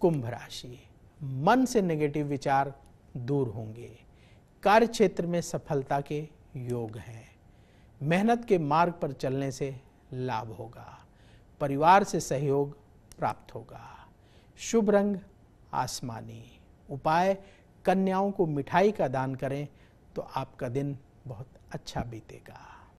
कुंभ राशि। मन से नेगेटिव विचार दूर होंगे। कार्य क्षेत्र में सफलता के योग हैं। मेहनत के मार्ग पर चलने से लाभ होगा। परिवार से सहयोग प्राप्त होगा। शुभ रंग, आसमानी। उपाय, कन्याओं को मिठाई का दान करें तो आपका दिन बहुत अच्छा बीतेगा।